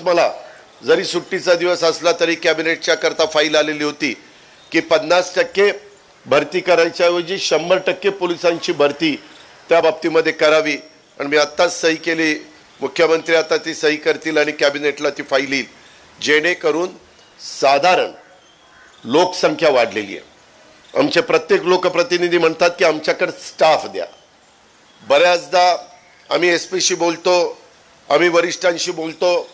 मला. जरी सुट्टीचा दिवस असला तरी कॅबिनेटच्या करता फाईल आलेली होती की पन्नास टक्के भरती करायच्या ऐवजी शंभर टक्के पोलिसांची भरती त्या बाबतीमध्ये करावी. आणि मी आत्ताच सही केली. मुख्यमंत्री आता ती सही करतील आणि कॅबिनेटला ती फाईल येईल. जेणेकरून साधारण लोकसंख्या वाढलेली आहे. आमचे प्रत्येक लोकप्रतिनिधी म्हणतात की आमच्याकडे स्टाफ द्या. बऱ्याचदा आम्ही एस पीशी बोलतो आम्ही वरिष्ठांशी बोलतो